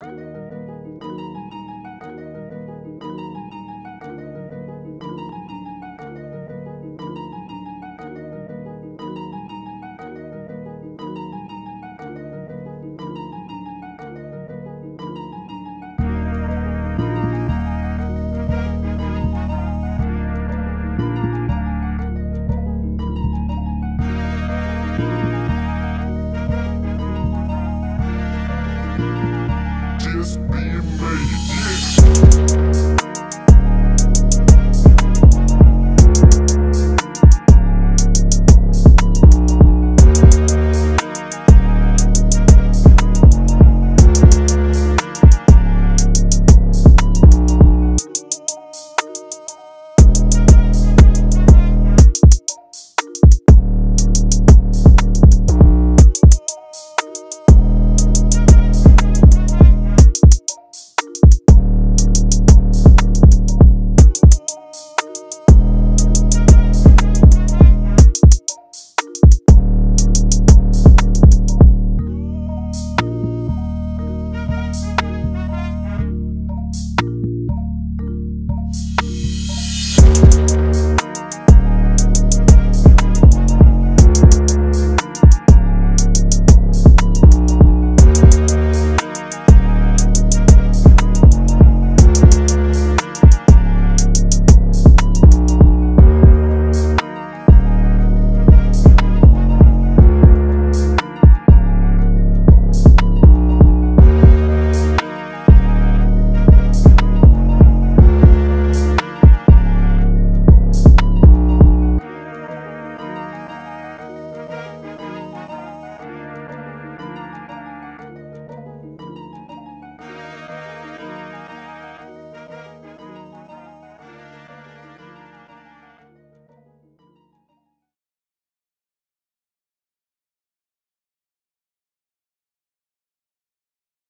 Just being made.